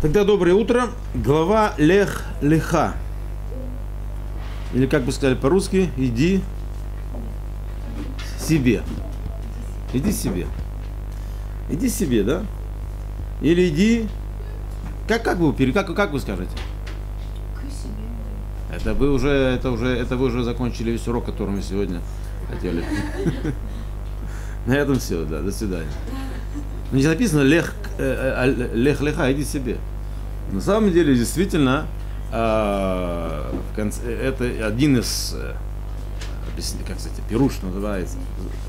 Тогда доброе утро. Глава Лех Леха. Или как бы сказали по-русски, иди себе. Иди себе. Иди себе, да? Или иди... Как, как, вы, как, как вы скажете? Это вы уже, это уже, это вы уже закончили весь урок, который мы сегодня хотели. На этом все, да, до свидания. Ну, Здесь написано лех, лех леха, иди себе. На самом деле, действительно, а, конце, это один из, э, как сказать, пируш называется,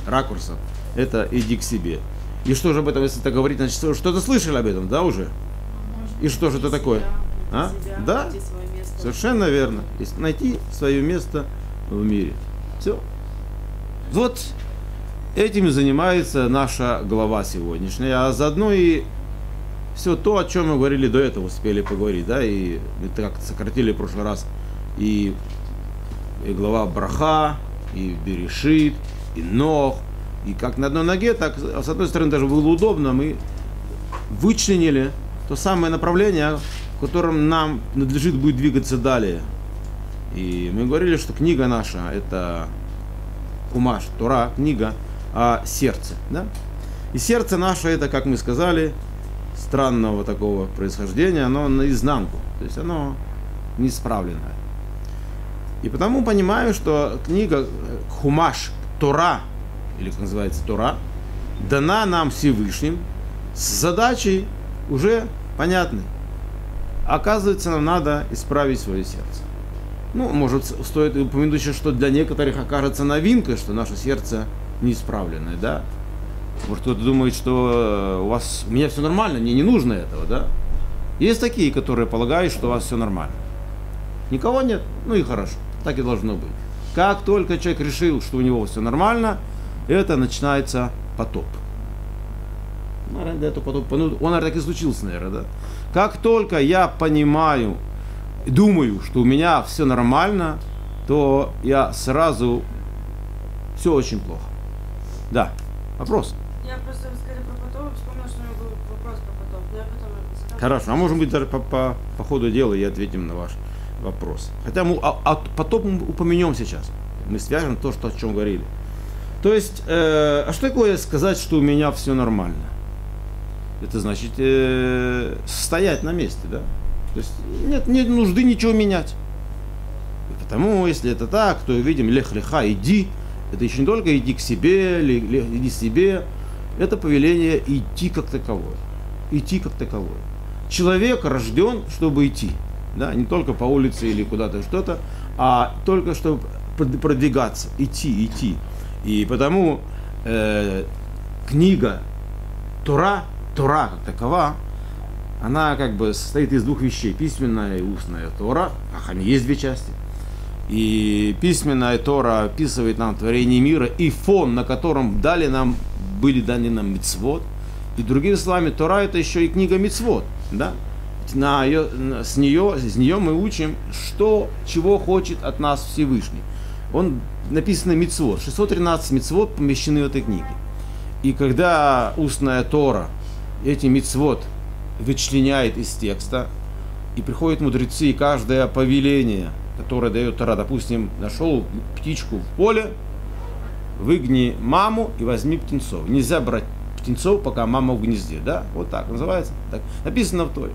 ракурсов, это иди к себе. И что же об этом, если так говорить, значит, что- что-то слышали об этом, да, уже? И что же это такое? А? Да? Совершенно верно. Найти свое место в мире. Все. Вот этим занимается наша глава сегодняшняя. А заодно и все то, о чем мы говорили до этого, успели поговорить, да, и мы так сократили в прошлый раз и, и глава Браха, и Берешит, и Нох, и как на одной ноге, так с одной стороны даже было удобно, мы вычленили то самое направление, в котором нам надлежит будет двигаться далее. И мы говорили, что книга наша это Кумаш, Тора, книга о сердце. Да? И сердце наше это, как мы сказали, странного такого происхождения, оно наизнанку. То есть оно неисправленное. И потому понимаю, что книга э, Хумаш, Тора, или как называется Тора, дана нам Всевышним с задачей уже понятной. Оказывается, нам надо исправить свое сердце. Ну, может, стоит упомянуть еще, что для некоторых окажется новинкой, что наше сердце неисправленное, да? Может, кто-то думает, что э, у вас, у меня все нормально, мне не нужно этого, да? Есть такие, которые полагают, что у вас все нормально. Никого нет, ну и хорошо, так и должно быть. Как только человек решил, что у него все нормально, это начинается потоп. Наверное, до потопа, ну, он, наверное, так и случился, наверное, да? Как только я понимаю, думаю, что у меня все нормально, то я сразу все очень плохо. Да, вопрос. Я просто рассказали про потоп, вспомнила, что у меня был вопрос про потоп. Но я потом задам. Хорошо, а может быть даже по, по, по ходу дела и ответим на ваш вопрос. Хотя мы а, а потом мы упомянем сейчас. Мы свяжем то, что, о чем говорили. То есть, э, а что такое сказать, что у меня все нормально? Это значит э, стоять на месте, да? То есть нет, нет нужды ничего менять. И потому, если это так, то видим лех леха, иди. Это еще не только иди к себе, ли- иди себе. Это повеление идти как таковое. Идти как таковое. Человек рожден, чтобы идти. Да? Не только по улице или куда-то что-то, а только чтобы прод- продвигаться, идти, идти. И потому э, книга Тора, Тора как такова, она как бы состоит из двух вещей. Письменная и устная Тора, ах, они есть две части. И письменная Тора описывает нам творение мира и фон, на котором дали нам, были даны нам мицвод. И другими словами, Тора это еще и книга мицвод. Да? На ее, с, нее, из нее мы учим, что, чего хочет от нас Всевышний. Он написано мицвод. 613 мицвод помещены в этой книге. И когда устная Тора эти мицвод вычленяет из текста, и приходят мудрецы, и каждое повеление, которое дает Тора, допустим, нашел птичку в поле, выгни маму и возьми птенцов. Нельзя брать птенцов, пока мама в гнезде, да? Вот так называется. Так. Написано в Торе.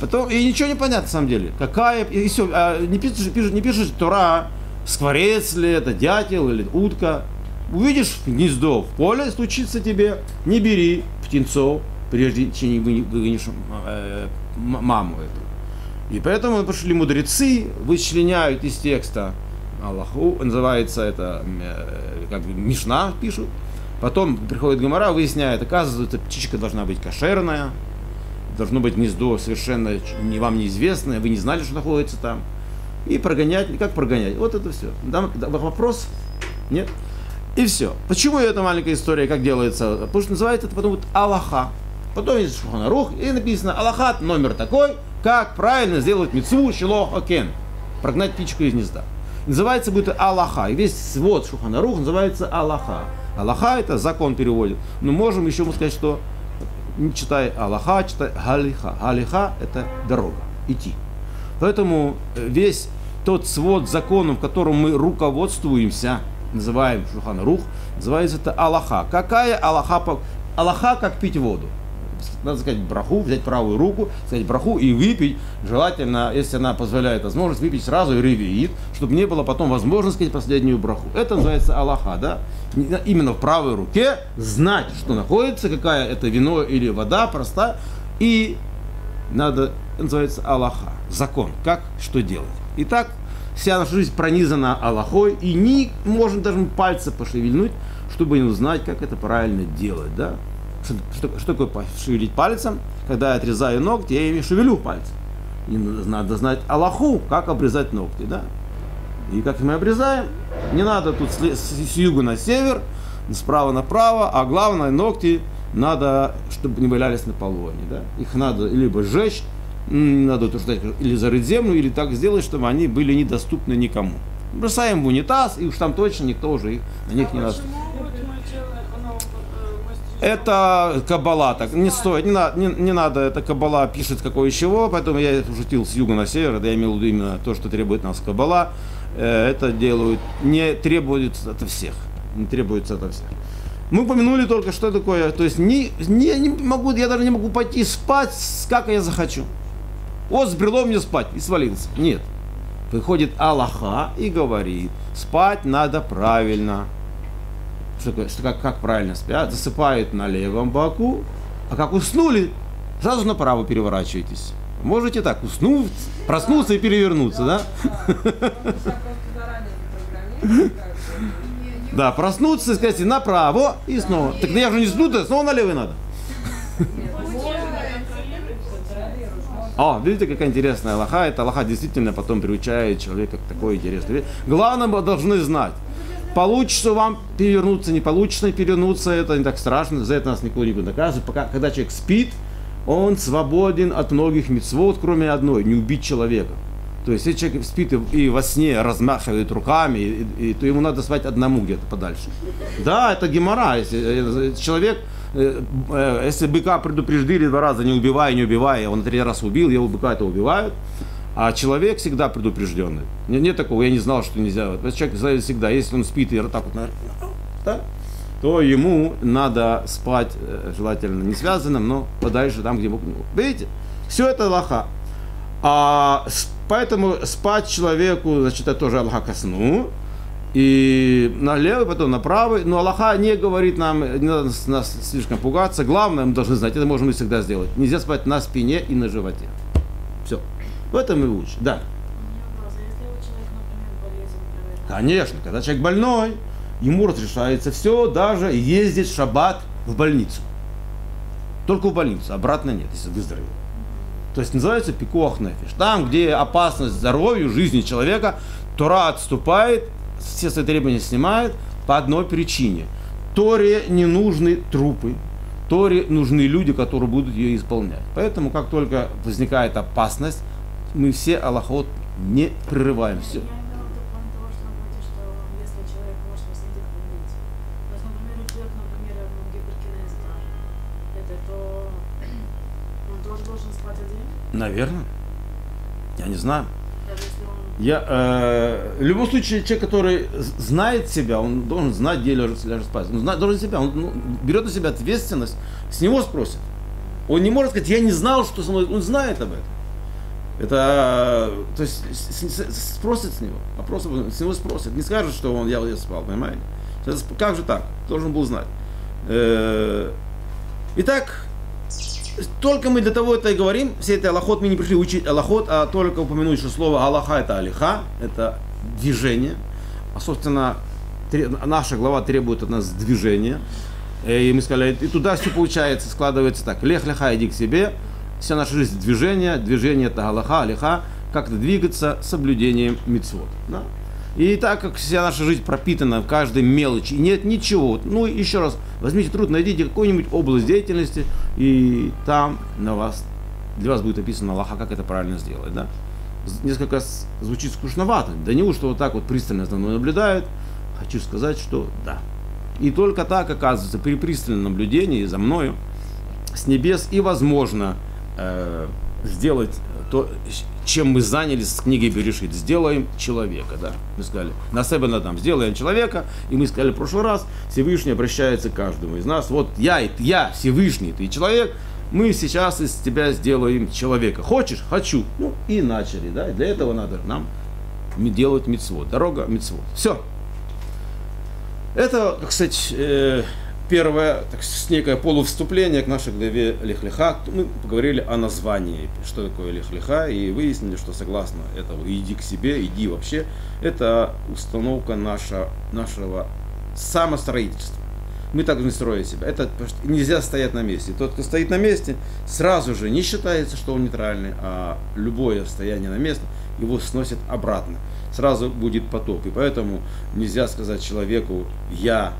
Потом, и ничего не понятно, на самом деле. Какая, и все, не пишет, пишет, не пишет Тора, скворец ли это, дятел или утка. Увидишь гнездо в поле, случится тебе, не бери птенцов, прежде чем не вы- выгонишь э, маму эту. И поэтому пошли мудрецы, вычленяют из текста Аллаху, называется это э, как бы Мишна пишут. Потом приходит Гомора, выясняет, оказывается, птичка должна быть кошерная, должно быть гнездо совершенно не вам неизвестное, вы не знали, что находится там. И прогонять, как прогонять? Вот это все. вопрос? Нет? И все. Почему эта маленькая история, как делается? Потому что называется это потом вот Аллаха. Потом есть Шуханарух, и написано Аллахат номер такой, как правильно сделать мецву шило окен. Прогнать птичку из гнезда. Называется будет Аллаха. И весь свод Шуханарух называется Аллаха. Аллаха это закон переводит. Но можем еще ему сказать, что не читай Аллаха, читай Галиха. Галиха – это дорога, идти. Поэтому э, весь тот свод законов, которым мы руководствуемся, называем Шухан Рух, называется это Аллаха. Какая Аллаха? Аллаха как пить воду надо сказать браху, взять правую руку, сказать браху и выпить. Желательно, если она позволяет возможность, выпить сразу и ревиит, чтобы не было потом возможности сказать последнюю браху. Это называется Аллаха, да? Именно в правой руке знать, что находится, какая это вино или вода простая, и надо, называется Аллаха, закон, как, что делать. Итак, вся наша жизнь пронизана Аллахой, и не можно даже пальца пошевельнуть, чтобы не узнать, как это правильно делать, да? Что, что, что такое шевелить пальцем? Когда я отрезаю ногти, я ими шевелю пальцем. И надо знать Аллаху, как обрезать ногти, да? И как мы обрезаем, не надо тут с, с, с юга на север, справа направо, а главное, ногти надо, чтобы не валялись на полоне, да? Их надо либо сжечь, надо утверждать, или зарыть землю, или так сделать, чтобы они были недоступны никому. Бросаем в унитаз, и уж там точно никто уже их, на них не почему вот мы делаем, оно, э, мы Это кабала, так не стоит, не, на- не, не надо, это кабала пишет какое чего, поэтому я шутил с юга на север, да я имел в виду именно то, что требует нас кабала. Э, Это делают, не требуется от всех, не требуется от всех. Мы упомянули только, что такое, то есть не, не, не могу, я даже не могу пойти спать, как я захочу. Вот сбрело мне спать и свалился. Нет. Выходит Аллаха и говорит, спать надо правильно. Как, как правильно спят? Засыпают на левом боку, а как уснули, сразу направо переворачивайтесь. Можете так, уснуть, проснуться и перевернуться, да? Да, проснуться, сказать, направо и снова. Так я же не сну, да снова налево надо. О, видите, какая интересная Аллаха. Это Аллаха действительно потом приучает человека к такой интересной вещи. Главное, мы должны знать. Получится вам перевернуться, не получится перевернуться, это не так страшно, за это нас никто не будет наказывать. Пока, когда человек спит, он свободен от многих мецвод, кроме одной, не убить человека. То есть, если человек спит и, и во сне размахивает руками, и, и- то ему надо спать одному где-то подальше. Да, это гемора. Если э, человек, э, э, если быка предупреждили два раза, не убивай, не убивай, он третий раз убил, его быка это убивают. А человек всегда предупрежденный. Нет, нет такого, я не знал, что нельзя. Человек знает всегда, если он спит и так вот, да, то ему надо спать э, желательно не связанным, но подальше там, где ему. Видите? Все это Аллаха. А, поэтому спать человеку, значит, это тоже Аллаха ко сну. И налево, потом направо. Но Аллаха не говорит нам, не надо нас слишком пугаться. Главное, мы должны знать, это можем мы всегда сделать. Нельзя спать на спине и на животе. В этом и лучше. Да. Конечно, когда человек больной, ему разрешается все, даже ездить в шаббат в больницу. Только в больницу, обратно нет, если выздоровел. То есть называется пикуах нефиш. Там, где опасность здоровью, жизни человека, Тора отступает, все свои требования снимает по одной причине. Торе не нужны трупы. Торе нужны люди, которые будут ее исполнять. Поэтому, как только возникает опасность, мы все Аллахот не прерываем. Все. Ну, Наверное. Я не знаю. Я, э, в любом случае, человек, который знает себя, он должен знать, где ляжет, ляжет спать. Он знает, должен себя, он ну, берет на себя ответственность, с него спросят. Он не может сказать, я не знал, что со мной, он знает об этом. Это, то есть, спросят с него, вопрос с него спросят, не скажет, что он, я, я спал, понимаете? Как же так? Должен был знать. Э, Итак, только мы для того это и говорим, все это Аллахот, мы не пришли учить Аллахот, а только упомянуть, что слово Аллаха это Алиха, это движение. А, собственно, наша глава требует от нас движения. Э, И мы сказали, и туда все получается, складывается так. Лех леха, иди к себе. Вся наша жизнь движение. Движение это Аллаха, Алиха. Как-то двигаться соблюдением мицвод. Да? И так как вся наша жизнь пропитана в каждой мелочи, нет ничего, ну еще раз, возьмите труд, найдите какую-нибудь область деятельности, и там на вас, для вас будет описано Аллаха, как это правильно сделать. Да? Несколько звучит скучновато, да неужто вот так вот пристально за мной наблюдают, хочу сказать, что да. И только так, оказывается, при пристальном наблюдении за мною, с небес и возможно э, сделать то, чем мы занялись с книгой Берешит. Сделаем человека, да. Мы сказали, на себе надам, сделаем человека. И мы сказали в прошлый раз, Всевышний обращается к каждому из нас. Вот я, я Всевышний, ты человек, мы сейчас из тебя сделаем человека. Хочешь? Хочу. Ну и начали, да. Для этого надо нам делать мецвод. Дорога мецвод. Все. Это, кстати, э, первое, так, некое полувступление к нашей главе Лехлиха. Мы поговорили о названии, что такое Лехлиха, и выяснили, что согласно этого «иди к себе», «иди вообще», это установка наша, нашего самостроительства. Мы так не строим себя. Это нельзя стоять на месте. Тот, кто стоит на месте, сразу же не считается, что он нейтральный, а любое стояние на месте его сносит обратно. Сразу будет поток. И поэтому нельзя сказать человеку «я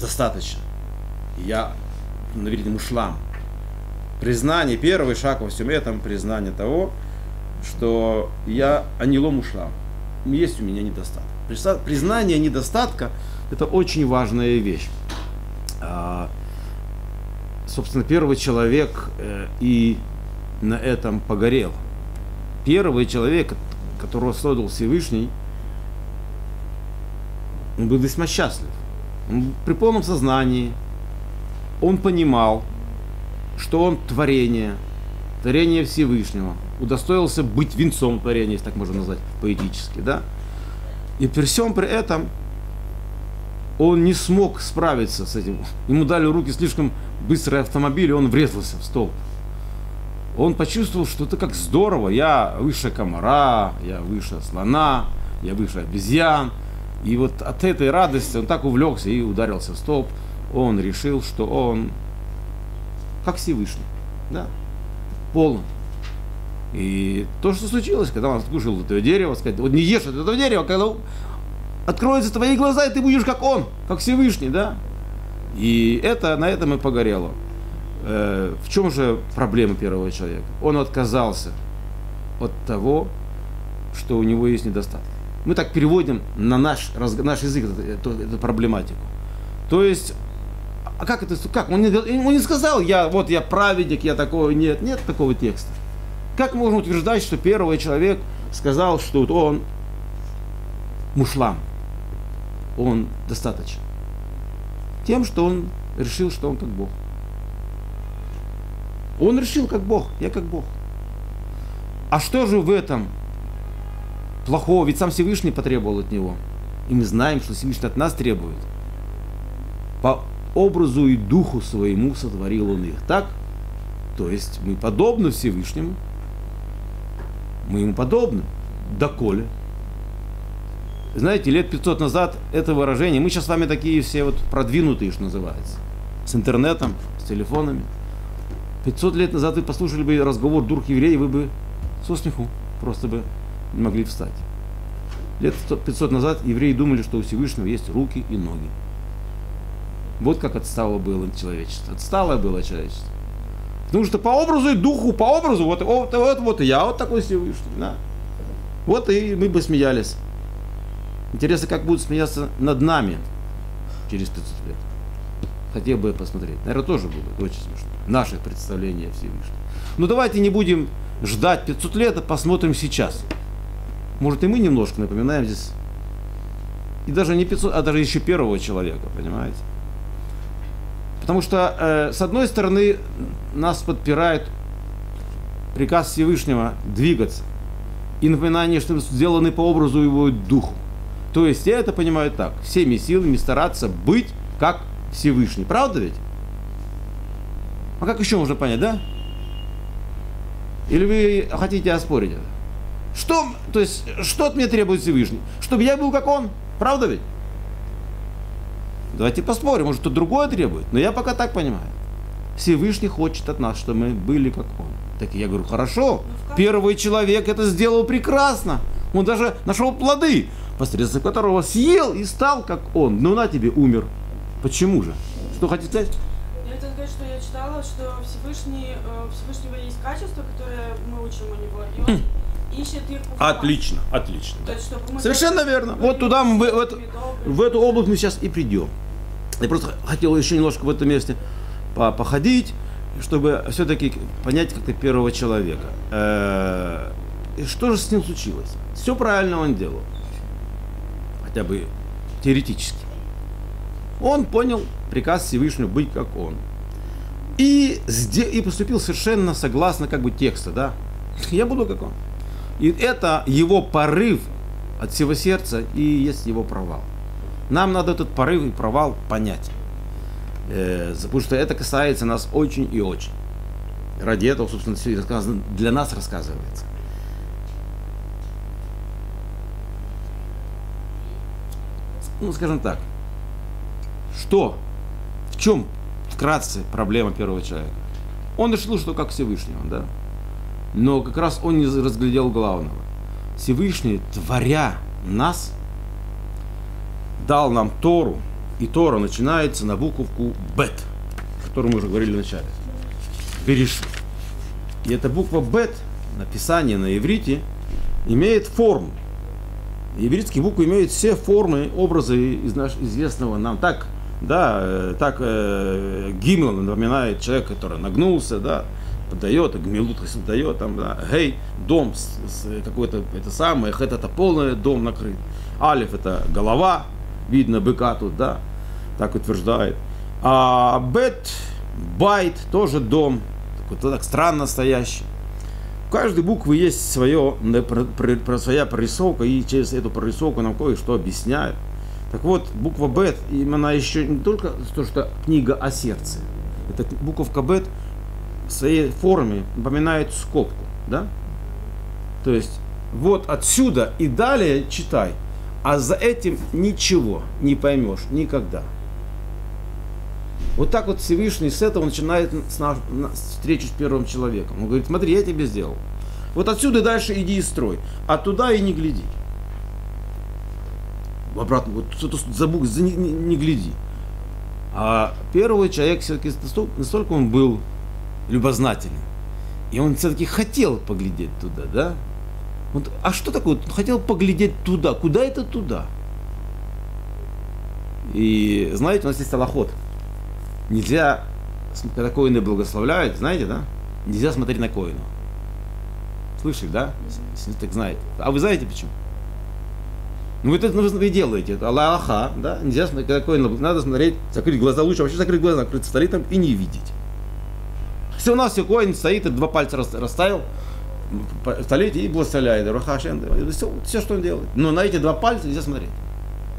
достаточно. Я наверное, мушлам. Признание, первый шаг во всем этом, признание того, что я анилом ушлам. Есть у меня недостаток. Признание недостатка – это очень важная вещь. А, собственно, первый человек э, и на этом погорел. Первый человек, которого создал Всевышний, он был весьма счастлив при полном сознании он понимал, что он творение, творение Всевышнего, удостоился быть венцом творения, если так можно назвать поэтически, да? И при всем при этом он не смог справиться с этим. Ему дали руки слишком быстрый автомобиль, и он врезался в столб. Он почувствовал, что это как здорово, я выше комара, я выше слона, я выше обезьян, и вот от этой радости он так увлекся и ударился в столб. Он решил, что он как Всевышний, да, полный. И то, что случилось, когда он откушал это дерево, сказать, вот не ешь от этого дерева, когда откроются твои глаза, и ты будешь как он, как Всевышний, да. И это на этом и погорело. Э, в чем же проблема первого человека? Он отказался от того, что у него есть недостатки. Мы так переводим на наш, наш язык эту, эту проблематику. То есть, а как это, как? Он не, он не сказал, я, вот я праведник, я такой, нет, нет такого текста. Как можно утверждать, что первый человек сказал, что он мушлам, он достаточно? Тем, что он решил, что он как Бог. Он решил как Бог, я как Бог. А что же в этом плохого, ведь сам Всевышний потребовал от него. И мы знаем, что Всевышний от нас требует. По образу и духу своему сотворил он их. Так? То есть мы подобны Всевышнему. Мы ему подобны. Доколе. Знаете, лет 500 назад это выражение, мы сейчас с вами такие все вот продвинутые, что называется, с интернетом, с телефонами. 500 лет назад вы послушали бы разговор дух еврея, вы бы со смеху просто бы не могли встать. Лет 500 назад евреи думали, что у Всевышнего есть руки и ноги. Вот как отстало было человечество. Отсталое было человечество. Потому что по образу и духу, по образу, вот, вот, вот, вот и я вот такой Всевышний. Да. Вот и мы бы смеялись. Интересно, как будут смеяться над нами через 500 лет. Хотел бы посмотреть. Наверное, тоже будет очень смешно. Наше представление Всевышнего. Но давайте не будем ждать 500 лет, а посмотрим сейчас. Может и мы немножко напоминаем здесь. И даже не 500, а даже еще первого человека, понимаете? Потому что, э, с одной стороны, нас подпирает приказ Всевышнего двигаться. И напоминание, что сделаны по образу его духу. То есть я это понимаю так. Всеми силами стараться быть как Всевышний. Правда ведь? А как еще можно понять, да? Или вы хотите оспорить это? Что, то есть, что от меня требует Всевышний? Чтобы я был как он. Правда ведь? Давайте посмотрим, может, кто-то другое требует. Но я пока так понимаю. Всевышний хочет от нас, чтобы мы были как он. Так я говорю, хорошо, ну, первый человек это сделал прекрасно. Он даже нашел плоды, посредством которого съел и стал как он. Ну на тебе умер. Почему же? Что хотите сказать? Я хотела сказать, что я читала, что Всевышний, э, Всевышнего есть качество, которое мы учим у него. И он ищет их Отлично, отлично. Да. Есть, Совершенно верно. Вот туда мы, в, эту, в эту область мы сейчас и придем. Я просто хотел еще немножко в этом месте походить. чтобы все-таки понять как-то первого человека. Э, что же с ним случилось? Все правильно он делал. Хотя бы теоретически. Он понял приказ Всевышнего быть как он. И, и поступил совершенно согласно как бы текста, да. Я буду как он. И это его порыв от всего сердца и есть его провал. Нам надо этот порыв и провал понять. Э, потому что это касается нас очень и очень. Ради этого, собственно, все рассказано, для нас рассказывается. Ну, скажем так, что, в чем вкратце проблема первого человека? Он решил, что как Всевышний, да? Но как раз он не разглядел главного. Всевышний, творя нас, дал нам Тору, и Тора начинается на буковку Бет, о которой мы уже говорили в начале. Берешит. И эта буква Бет, написание на иврите, имеет форму. Ивритские буквы имеют все формы, образы из нашего известного нам. Так, да, э, так э, Гимл напоминает человек, который нагнулся, да, подает, гмилут дает, там, да, гей, дом какой-то, это самое, хет это полный дом накрыт. Алиф это голова, видно быка тут, да, так утверждает. А бет, байт, тоже дом, такой так странно стоящий. У каждой буквы есть свое, своя прорисовка, и через эту прорисовку нам кое-что объясняют. Так вот, буква Бет, именно еще не только то, что книга о сердце. Это буковка Бет в своей форме напоминает скобку, да? То есть, вот отсюда и далее читай – а за этим ничего не поймешь никогда. Вот так вот Всевышний с этого начинает с наш, встречу с первым человеком. Он говорит, смотри, я тебе сделал. Вот отсюда дальше иди и строй, а туда и не гляди. Обратно, вот что-то забудь, не, не, не гляди. А первый человек все-таки настолько он был любознательный. И он все-таки хотел поглядеть туда, да? Вот, а что такое? Он хотел поглядеть туда. Куда это туда? И знаете, у нас есть аллоход. Нельзя, когда коины благословляют, знаете, да? Нельзя смотреть на коину. Слышали, да? Так знаете. А вы знаете почему? Ну, вы это ну, вы делаете, это Аллаха, да? Нельзя смотреть, когда коин, надо смотреть, закрыть глаза, лучше вообще закрыть глаза, накрыть столитом и не видеть. Все у нас все коин стоит, два пальца расставил, столетие и благословляет. Рахашем, все, все, что он делает. Но на эти два пальца нельзя смотреть.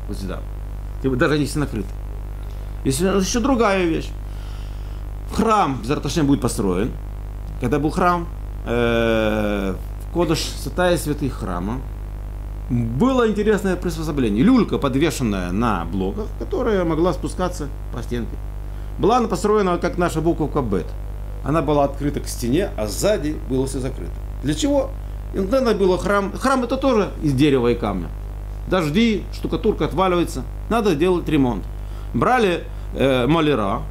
Вот сюда. Даже если накрыты. Если еще другая вещь. Храм Зарташем будет построен. Когда был храм, э, Кодыш Святая Святых храма, было интересное приспособление. Люлька, подвешенная на блоках, которая могла спускаться по стенке. Была она построена как наша буковка Бет. Она была открыта к стене, а сзади было все закрыто. Для чего? И надо было храм. Храм это тоже из дерева и камня. Дожди, штукатурка отваливается. Надо делать ремонт. Брали э, маляра,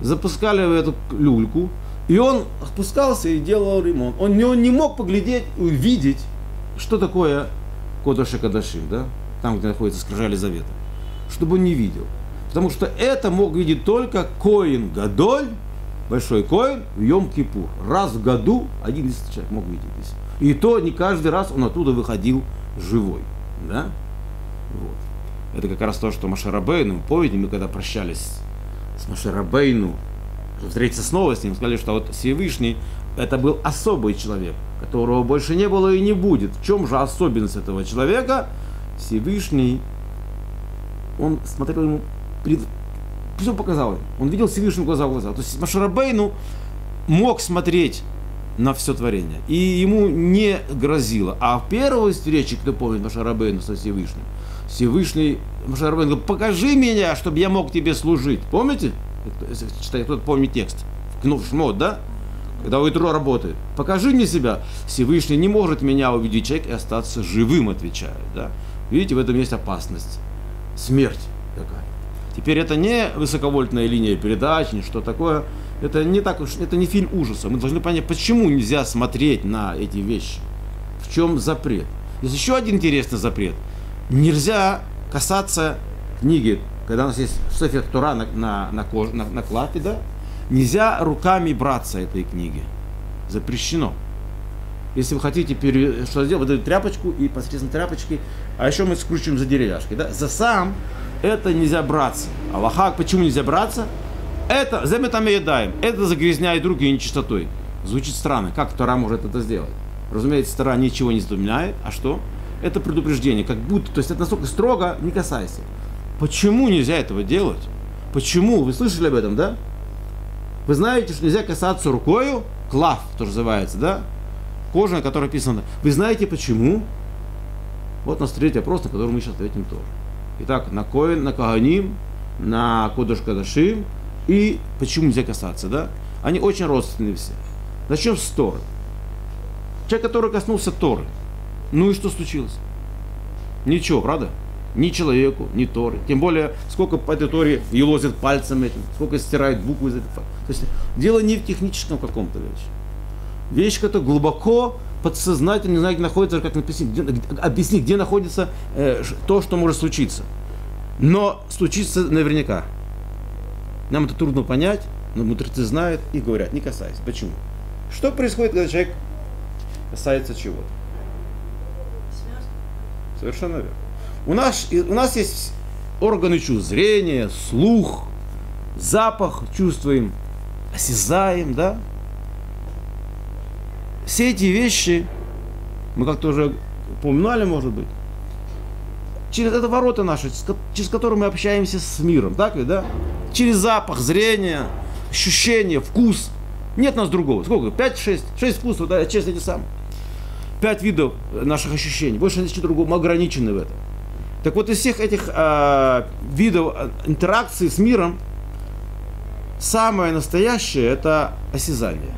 запускали в эту люльку, и он опускался и делал ремонт. Он не, он не мог поглядеть, увидеть, что такое Кодаши Кадашим, да? там, где находится скрижали завета. Чтобы он не видел. Потому что это мог видеть только Коин Гадоль, большой коин в Йом-Кипур. Раз в году один из человек мог видеть. И то не каждый раз он оттуда выходил живой. Да? Вот. Это как раз то, что Машарабейну, помните, мы когда прощались с Машарабейну, встретиться снова с ним, сказали, что вот Всевышний это был особый человек, которого больше не было и не будет. В чем же особенность этого человека? Всевышний, он смотрел ему все показал Он видел Всевышнего глаза в глаза. То есть Машарабейну мог смотреть на все творение. И ему не грозило. А в первой встрече, кто помнит Машарабейну со Всевышним, Всевышний Машарабейну говорит, покажи меня, чтобы я мог тебе служить. Помните? Читает, кто-то помнит текст. В Шмот, да? Когда у Итро работает. Покажи мне себя. Всевышний не может меня увидеть человек и остаться живым, отвечает. Да? Видите, в этом есть опасность. Смерть. Теперь это не высоковольтная линия передач, не что такое. Это не так уж, это не фильм ужаса. Мы должны понять, почему нельзя смотреть на эти вещи. В чем запрет? Есть еще один интересный запрет. Нельзя касаться книги, когда у нас есть София Тура на, на, на, на, на клапе, да? Нельзя руками браться этой книги. Запрещено. Если вы хотите пере... что сделать, вот эту тряпочку и посредством тряпочки, а еще мы скручиваем за деревяшкой. Да? За сам это нельзя браться. Аллаха, почему нельзя браться? Это, за мы едаем. Это загрязняет руки нечистотой. Звучит странно. Как Тора может это сделать? Разумеется, Тора ничего не запоминает. А что? Это предупреждение. Как будто, то есть это настолько строго, не касайся. Почему нельзя этого делать? Почему? Вы слышали об этом, да? Вы знаете, что нельзя касаться рукою, клав, тоже называется, да? Кожа, на которой написано. Вы знаете почему? Вот у нас третий вопрос, на который мы сейчас ответим тоже. Итак, на Коин, на Каганим, на Кодыш Кадашим и почему нельзя касаться, да? Они очень родственные все. Начнем с Торы. Человек, который коснулся Торы. Ну и что случилось? Ничего, правда? Ни человеку, ни Торы. Тем более, сколько по этой Торе елозит пальцем этим, сколько стирает буквы из этой То есть дело не в техническом каком-то вещи. Вещь, которая глубоко подсознательно, не знаю, где находится, как написать, где, объяснить, где находится э, то, что может случиться. Но случится наверняка. Нам это трудно понять, но мудрецы знают и говорят, не касайся. Почему? Что происходит, когда человек касается чего-то? Совершенно верно. У нас, у нас есть органы чувств, зрение, слух, запах чувствуем, осязаем, да? Все эти вещи, мы как-то уже упоминали, может быть, через это ворота наши, через которые мы общаемся с миром, так ли, да? Через запах, зрение, ощущение, вкус. Нет нас другого. Сколько? 5-6. 6 вкусов, да, честно, эти самые. Пять видов наших ощущений. Больше ничего другого. Мы ограничены в этом. Так вот, из всех этих э, видов интеракции с миром, самое настоящее – это осязание.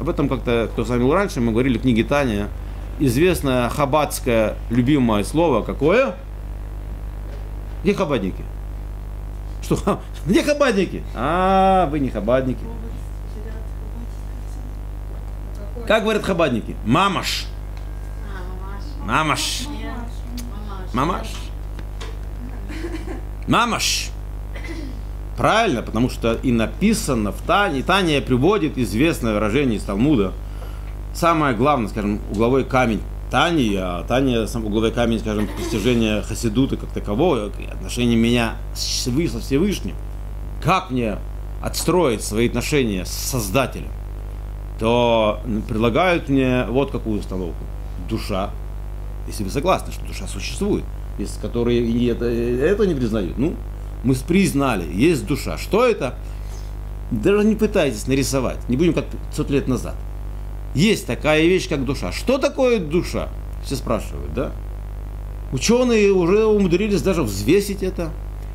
Об этом как-то, кто с вами был раньше, мы говорили в книге Таня. Известное хабадское любимое слово какое? Где хабадники? Что? Где хабадники? А, вы не хабадники. Как говорят хабадники? Мамаш. Мамаш. Мамаш. Мамаш. Правильно, потому что и написано в Тане, Таня приводит известное выражение из Талмуда. Самое главное, скажем, угловой камень Тани, а Таня сам угловой камень, скажем, достижения Хасидута как такового, отношения меня с Всевышним. Как мне отстроить свои отношения с Создателем? То предлагают мне вот какую установку. Душа если вы согласны, что душа существует, есть которые и это, это не признают. Ну, мы признали, есть душа. Что это? Даже не пытайтесь нарисовать. Не будем как 500 лет назад. Есть такая вещь, как душа. Что такое душа? Все спрашивают, да? Ученые уже умудрились даже взвесить это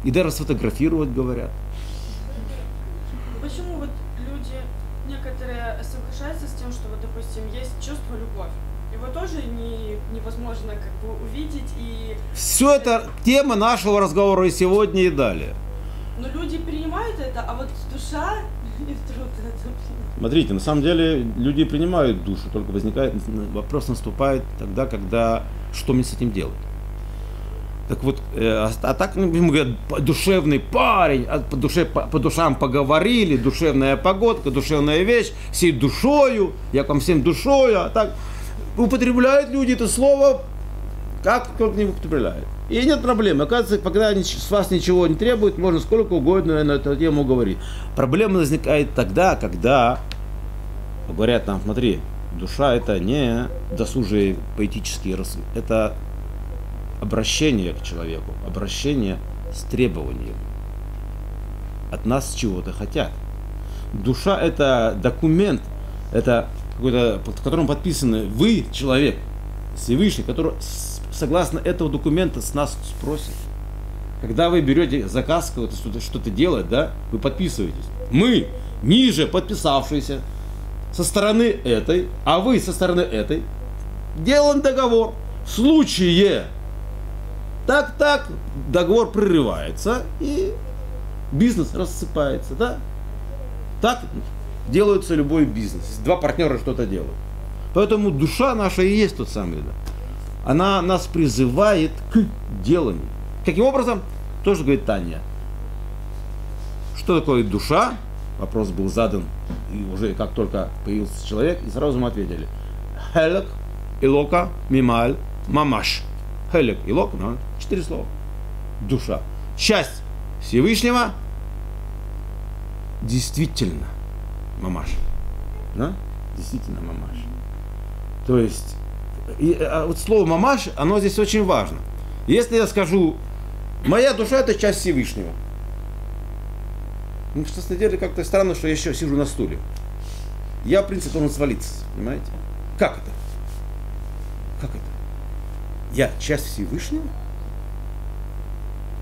и даже сфотографировать, говорят. Почему вот люди некоторые соглашаются с тем, что вот, допустим, есть чувство любовь? Его тоже не, невозможно как бы увидеть и... Все это тема нашего разговора и сегодня, и далее. Но люди принимают это, а вот душа. Смотрите, на самом деле люди принимают душу, только возникает вопрос наступает тогда, когда что мне с этим делать. Так вот, э, а, а так, ну, ему говорят, душевный парень, а по, душе, по, по душам поговорили, душевная погодка, душевная вещь, всей душою, я к вам всем душою, а так употребляют люди это слово, как только не употребляют. И нет проблемы. Оказывается, когда с вас ничего не требуют, можно сколько угодно на эту тему говорить. Проблема возникает тогда, когда говорят нам, смотри, душа это не досужие поэтические это обращение к человеку, обращение с требованием. От нас чего-то хотят. Душа это документ, это какой-то, под которым подписаны вы, человек, Всевышний, который согласно этого документа с нас спросит. Когда вы берете заказ, что-то, что-то делает, да, вы подписываетесь. Мы, ниже подписавшиеся, со стороны этой, а вы со стороны этой, делаем договор. В случае так-так, договор прерывается и бизнес рассыпается, да? Так делается любой бизнес. Два партнера что-то делают. Поэтому душа наша и есть тот самый. Да. Она нас призывает к деланию. Каким образом? Тоже говорит Таня. Что такое душа? Вопрос был задан, и уже как только появился человек, и сразу мы ответили. Хелек, Илока, Мималь, Мамаш. Хелек, Илок, ну, четыре слова. Душа. Часть Всевышнего действительно мамаш. Да? Действительно мамаш. То есть, и, а вот слово мамаш, оно здесь очень важно. Если я скажу, моя душа это часть Всевышнего. Ну, что на деле как-то странно, что я еще сижу на стуле. Я, в принципе, должен свалиться, понимаете? Как это? Как это? Я часть Всевышнего?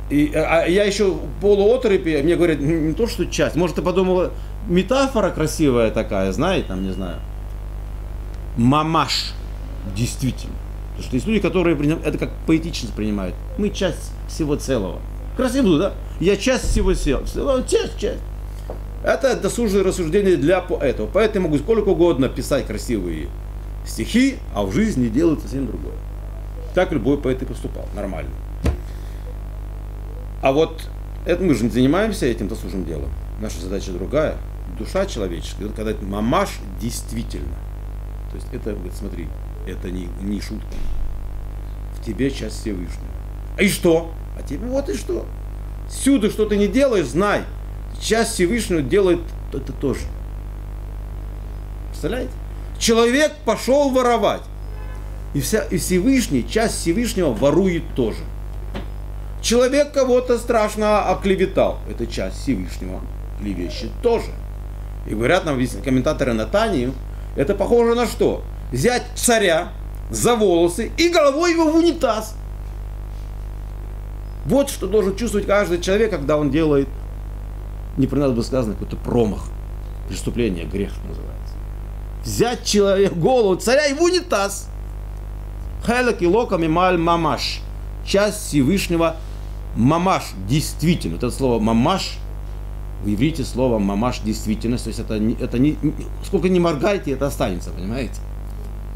И, а я еще полуотрепи, мне говорят, не то, что часть, может, ты подумала, метафора красивая такая, знаете, там, не знаю. Мамаш, действительно. Потому что есть люди, которые это как поэтично принимают. Мы часть всего целого. Красиво, да? Я часть всего целого. Часть, часть. Это досужное рассуждение для поэтов. Поэты могут сколько угодно писать красивые стихи, а в жизни делают совсем другое. Так любой поэт и поступал. Нормально. А вот это мы же не занимаемся этим досужим делом. Наша задача другая. Душа человеческая, когда это мамаш действительно. То есть это, говорит, смотри, это не, не шутка. В тебе часть Всевышнего. И что? А тебе вот и что. Сюда что ты не делаешь, знай. Часть Всевышнего делает это тоже. Представляете? Человек пошел воровать. И, вся, и Всевышний, часть Всевышнего ворует тоже. Человек кого-то страшно оклеветал. Это часть Всевышнего клевещет тоже. И говорят нам комментаторы Натанию, это похоже на что? Взять царя за волосы и головой его в унитаз. Вот что должен чувствовать каждый человек, когда он делает, не про нас бы сказано, какой-то промах, преступление, грех называется. Взять человека, голову царя и в унитаз. Хелек и локами маль мамаш. Часть Всевышнего мамаш, действительно, вот это слово мамаш, в иврите слово мамаш действительность, то есть это, это не, сколько не моргайте, это останется, понимаете?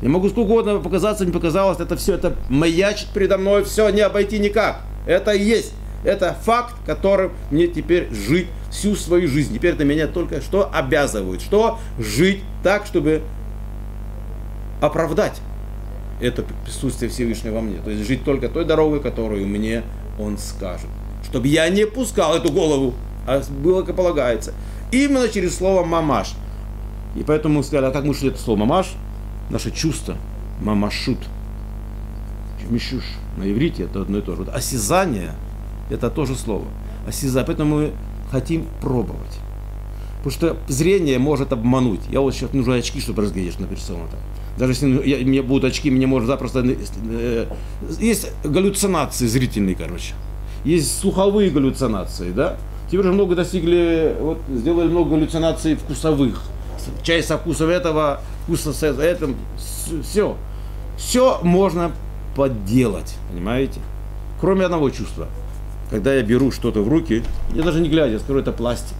Я могу сколько угодно показаться, не показалось, это все, это маячит передо мной, все, не обойти никак. Это и есть. Это факт, которым мне теперь жить всю свою жизнь. Теперь это меня только что обязывает. Что? Жить так, чтобы оправдать это присутствие Всевышнего во мне. То есть жить только той дорогой, которую мне он скажет. Чтобы я не пускал эту голову, а было как полагается. Именно через слово мамаш. И поэтому мы сказали, а как мы шли это слово мамаш? Наше чувство. Мамашут. Мишуш. На иврите это одно и то же. Вот осязание это тоже слово. Осязание. Поэтому мы хотим пробовать. Потому что зрение может обмануть. Я вот сейчас нужны очки, чтобы разглядеть на персону. Даже если я, мне будут очки, мне может запросто... Э, есть галлюцинации зрительные, короче. Есть слуховые галлюцинации, да? Теперь уже много достигли, вот сделали много галлюцинаций вкусовых. Чай со вкусом этого, вкуса с этим, все. Все можно подделать, понимаете? Кроме одного чувства. Когда я беру что-то в руки, я даже не глядя, скажу, это пластик,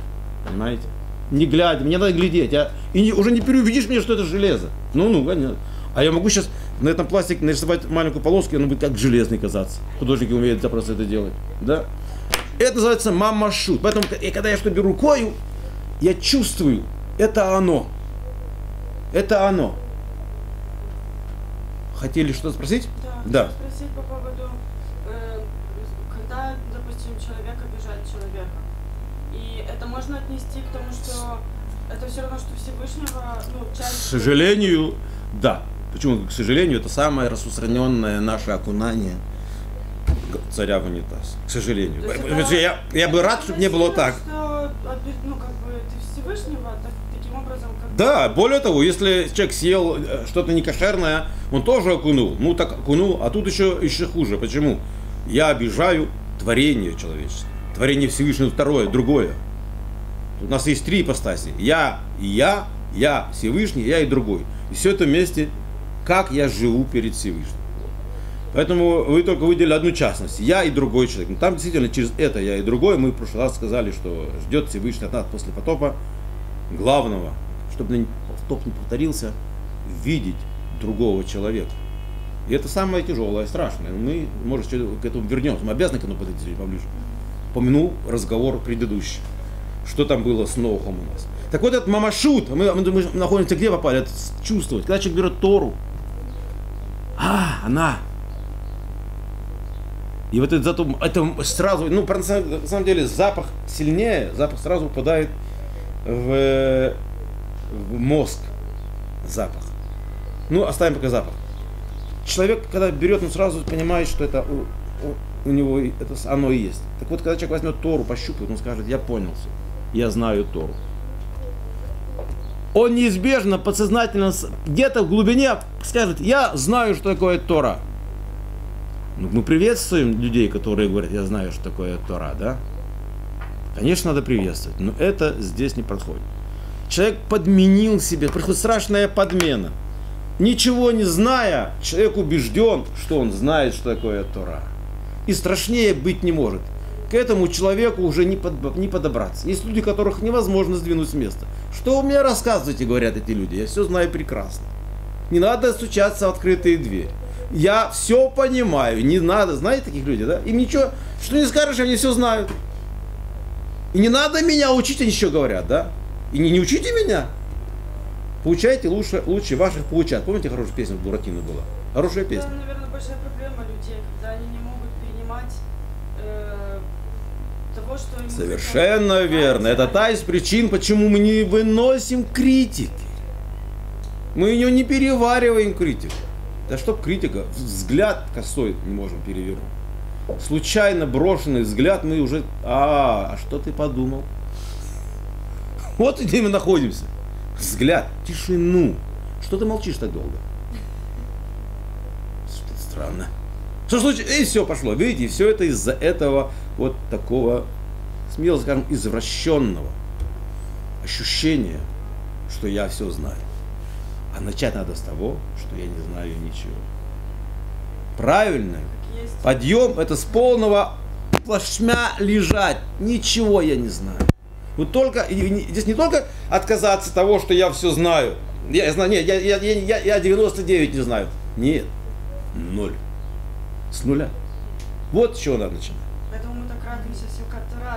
понимаете? не глядя, мне надо глядеть. Я, и не, уже не переубедишь меня, что это железо. Ну, ну, понятно. А я могу сейчас на этом пластике нарисовать маленькую полоску, и она будет как железный казаться. Художники умеют запросто это делать. Да? Это называется мамашут. Поэтому, и когда я что беру рукою, я чувствую, это оно. Это оно. Хотели что спросить? Да. да. Спросить по поводу, э, когда, допустим, человек обижает человека это можно отнести к тому, что это все равно, что Всевышнего, ну, часть... К сожалению, да. Почему? К сожалению, это самое распространенное наше окунание царя в унитаз. К сожалению. Это, я, я бы рад, чтобы не было так. Что, ну, как бы, ты Всевышнего, так, таким образом... Как да, более того, если человек съел э, что-то некошерное, он тоже окунул. Ну, так окунул, а тут еще, еще хуже. Почему? Я обижаю творение человеческое. Творение Всевышнего второе, другое. У нас есть три ипостаси. Я и я, я Всевышний, я и другой. И все это вместе, как я живу перед Всевышним. Поэтому вы только выделили одну частность. Я и другой человек. Но там действительно через это я и другой мы в прошлый раз сказали, что ждет Всевышний от нас после потопа главного, чтобы потоп не повторился, видеть другого человека. И это самое тяжелое, страшное. Мы, может, к этому вернемся. Мы обязаны к этому подойти поближе. Помянул разговор предыдущий что там было с Нохом у нас. Так вот этот мамашут, мы, мы, мы находимся где попали, это чувствовать. Когда человек берет Тору, а, она. И вот это, зато, это сразу, ну, на самом деле, запах сильнее, запах сразу попадает в, в мозг. Запах. Ну, оставим пока запах. Человек, когда берет, он сразу понимает, что это у, у него это оно и есть. Так вот, когда человек возьмет Тору, пощупает, он скажет, я понял все, я знаю Тору он неизбежно, подсознательно, где-то в глубине скажет, я знаю, что такое Тора. Ну, мы приветствуем людей, которые говорят, я знаю, что такое Тора, да? Конечно, надо приветствовать, но это здесь не проходит. Человек подменил себе, приходит страшная подмена. Ничего не зная, человек убежден, что он знает, что такое Тора. И страшнее быть не может – к этому человеку уже не, под, не подобраться. Есть люди, которых невозможно сдвинуть с места. Что вы мне рассказываете, говорят эти люди, я все знаю прекрасно. Не надо стучаться в открытые двери. Я все понимаю, не надо, знаете таких людей, да? Им ничего, что не скажешь, они все знают. И не надо меня учить, они еще говорят, да? И не, не учите меня. Получайте лучше, лучше ваших получат. Помните, хорошая песня у Буратино была? Хорошая песня. Это, наверное, большая проблема людей, когда они не могут принимать того, что им Совершенно верно. Это та из причин, почему мы не выносим критики. Мы ее не перевариваем критику. Да что критика? Взгляд косой не можем перевернуть. Случайно брошенный взгляд, мы уже... А, а что ты подумал? Вот где мы находимся. Взгляд, тишину. Что ты молчишь так долго? Что-то странно. Что случилось? И все пошло. Видите, все это из-за этого вот такого смело скажем, извращенного ощущения, что я все знаю. А начать надо с того, что я не знаю ничего. Правильно. Подъем это с полного плашмя лежать. Ничего я не знаю. Вот только, здесь не только отказаться от того, что я все знаю. Я знаю, нет, я, я, я, я 99 не знаю. Нет, ноль. С нуля. Вот с чего надо начинать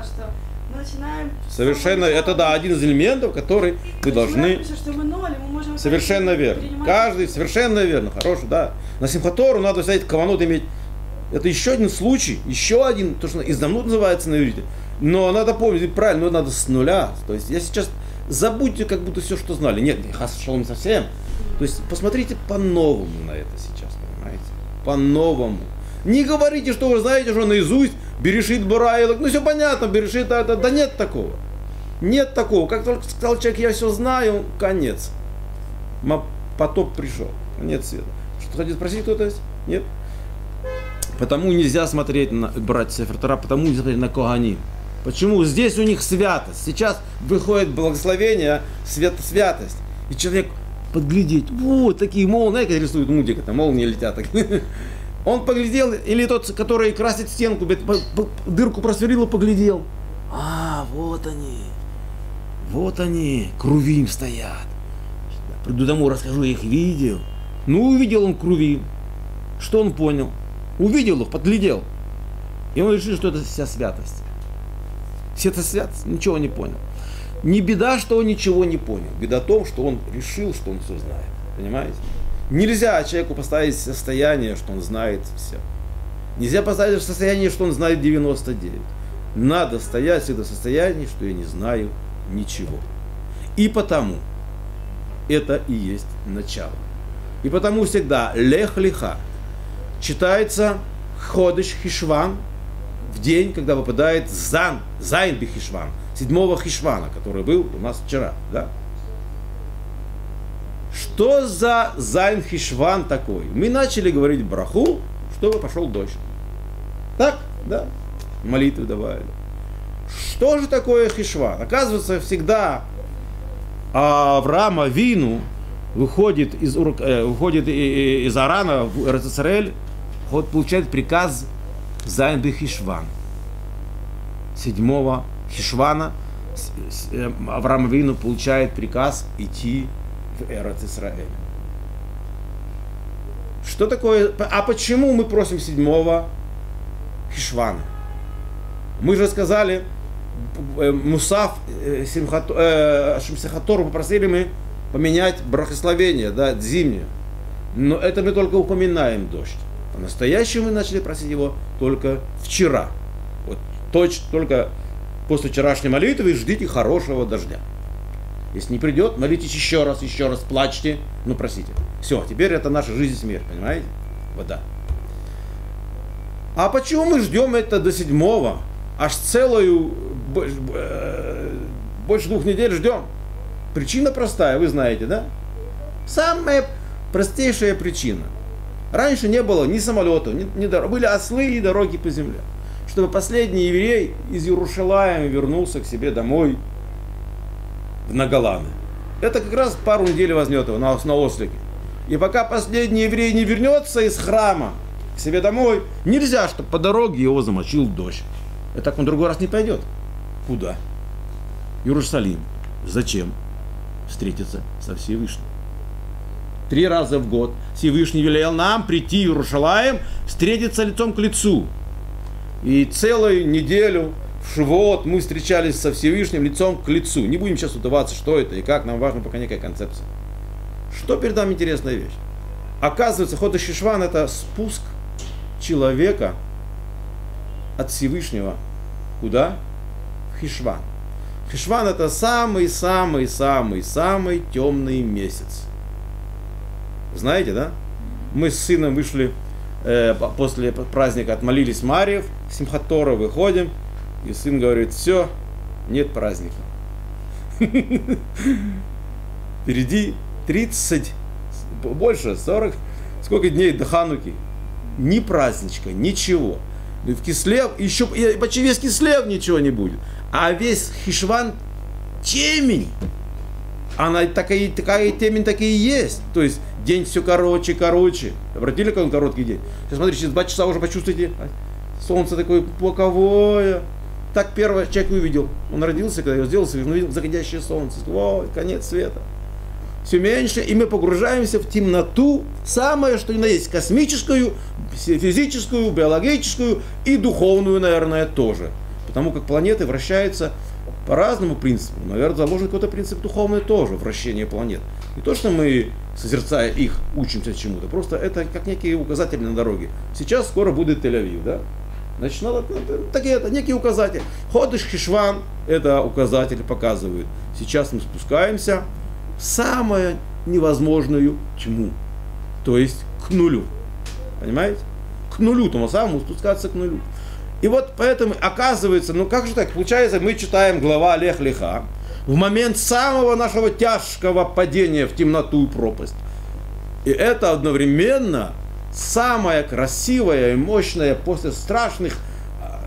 что мы начинаем... Совершенно, это да, один из элементов, который вы должны... Что мы ноль, мы можем совершенно верно. Каждый, совершенно верно, хороший, да. На Симхатору надо, взять каванот иметь. Это еще один случай, еще один, то, что издавнут называется на иврите. Но надо помнить, правильно, но надо с нуля. То есть я сейчас забудьте как будто все, что знали. Нет, хас шалом совсем. То есть посмотрите по-новому на это сейчас, понимаете? По-новому. Не говорите, что вы знаете, что наизусть Берешит Бурайлок, ну все понятно, Берешит, это, да нет такого. Нет такого. Как только сказал человек, я все знаю, конец. Потоп пришел, конец света. Что хотите спросить кто-то есть? Нет? Потому нельзя смотреть на, брать Сефертора, потому нельзя смотреть на Когани. Почему? Здесь у них святость. Сейчас выходит благословение, свят, святость. И человек подглядеть. Вот такие молнии, как рисуют мультик, это молнии летят. Он поглядел, или тот, который красит стенку, дырку просверлил и поглядел. А, вот они. Вот они, крувим стоят. Приду домой, расскажу, я их видел. Ну, увидел он крувим. Что он понял? Увидел их, подглядел. И он решил, что это вся святость. Все это святость, ничего не понял. Не беда, что он ничего не понял. Беда в том, что он решил, что он все знает. Понимаете? Нельзя человеку поставить состояние, что он знает все. Нельзя поставить в состояние, что он знает 99. Надо стоять всегда в состоянии, что я не знаю ничего. И потому это и есть начало. И потому всегда לך לך читается חודש חשוון в день, когда выпадает зан, ז׳ בחשוון, седьмого хишвана, который был у нас вчера. Да? Что за ז׳ חשוון такой? Мы начали говорить браху, чтобы пошел дождь. Так, да, молитвы давали. Что же такое Хишван? Оказывается, всегда Авраама Вину выходит из, э, выходит из Арана в Израиль, получает приказ Зайн Хишван. Седьмого Хишвана э, Авраам Вину получает приказ идти в Эрот Исраэль. Что такое? А почему мы просим седьмого Хишвана? Мы же сказали, э, Мусав, э, Симхат- э, Шимсихатору попросили мы поменять брахословение, да, зимнее. Но это мы только упоминаем дождь. По-настоящему мы начали просить его только вчера. Вот точно, только после вчерашней молитвы ждите хорошего дождя. Если не придет, молитесь еще раз, еще раз, плачьте, ну просите. Все, теперь это наша жизнь и смерть, понимаете? Вода. А почему мы ждем это до седьмого? Аж целую, больше, э, больше двух недель ждем. Причина простая, вы знаете, да? Самая простейшая причина. Раньше не было ни самолетов, ни, ни дорог. Были ослы и дороги по земле. Чтобы последний еврей из Иерушалаема вернулся к себе домой в Нагаланы. Это как раз пару недель возьмет его на, на ослике. И пока последний еврей не вернется из храма к себе домой, нельзя, чтобы по дороге его замочил дождь. И так он другой раз не пойдет. Куда? Иерусалим. Зачем? Встретиться со Всевышним. Три раза в год Всевышний велел нам прийти в Иерушалаем, встретиться лицом к лицу. И целую неделю в Шивот мы встречались со Всевышним лицом к лицу. Не будем сейчас удаваться, что это и как, нам важна пока некая концепция. Что перед нами интересная вещь? Оказывается, Хода Шишван это спуск человека от Всевышнего. Куда? В Хишван. Хишван это самый-самый-самый-самый темный месяц. Знаете, да? Мы с сыном вышли э, после праздника, отмолились Марьев, Симхатора, выходим, и сын говорит, все, нет праздника. Впереди 30, больше, 40, сколько дней до Хануки. Ни праздничка, ничего. И в Кислев, еще почти весь Кислев ничего не будет. А весь Хишван темень. Она такая, такая темень так и есть. То есть день все короче, короче. Обратили, как он короткий день? Сейчас смотрите, через два часа уже почувствуете, солнце такое боковое. Так первый человек увидел. Он родился, когда его сделал, он увидел заходящее солнце. О, конец света. Все меньше, и мы погружаемся в темноту, самое что ни на есть, космическую, физическую, биологическую и духовную, наверное, тоже. Потому как планеты вращаются по разному принципу. Наверное, заложен какой-то принцип духовный тоже, вращение планет. Не то, что мы, созерцая их, учимся чему-то, просто это как некие указатели на дороге. Сейчас скоро будет Тель-Авив, да? Значит, надо, такие, это некий указатель. Ходыш Хишван, это указатель показывает. Сейчас мы спускаемся в самую невозможную тьму. То есть к нулю. Понимаете? К нулю, тому самому спускаться к нулю. И вот поэтому оказывается, ну как же так, получается, мы читаем глава Лех Леха в момент самого нашего тяжкого падения в темноту и пропасть. И это одновременно самая красивая и мощная после страшных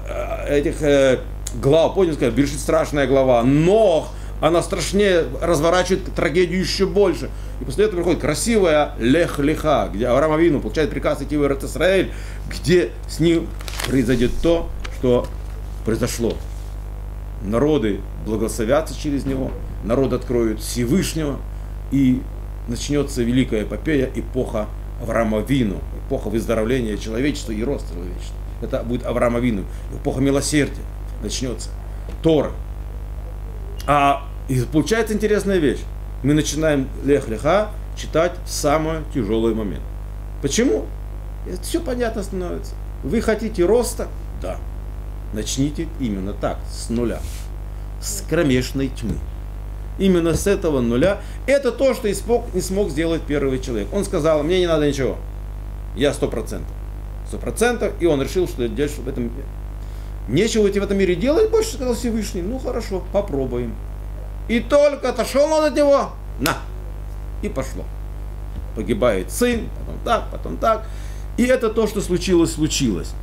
э, этих э, глав, понял сказать, Берешит страшная глава, но она страшнее разворачивает трагедию еще больше. И после этого приходит красивая Лех Леха, где Авраам Авину получает приказ идти в Израиль, где с ним произойдет то, что произошло. Народы благословятся через него, народ откроют Всевышнего, и начнется великая эпопея, эпоха Авраама Вину, эпоха выздоровления человечества и роста человечества. Это будет Авраама Вину, эпоха милосердия начнется. Тора. А и получается интересная вещь. Мы начинаем Лех Леха читать в самый тяжелый момент. Почему? Это все понятно становится. Вы хотите роста? Да. Начните именно так, с нуля. С кромешной тьмы. Именно с этого нуля. Это то, что не смог сделать первый человек. Он сказал, мне не надо ничего. Я сто процентов. Сто процентов. И он решил, что дальше в этом нечего в этом мире делать, больше сказал Всевышний. Ну хорошо, попробуем. И только отошел он от него, на, и пошло. Погибает сын, потом так, потом так. И это то, что случилось, случилось.